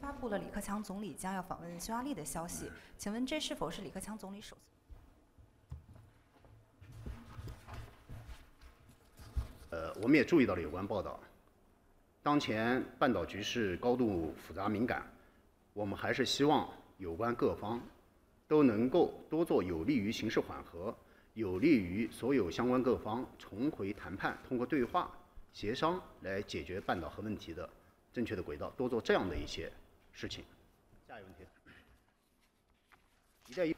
发布了李克强总理将要访问匈牙利的消息，请问这是否是李克强总理首次？呃，我们也注意到了有关报道。当前半岛局势高度复杂敏感，我们还是希望有关各方都能够多做有利于形势缓和、有利于所有相关各方重回谈判、通过对话协商来解决半岛核问题的正确的轨道，多做这样的一些事情。下一个问题，一带一。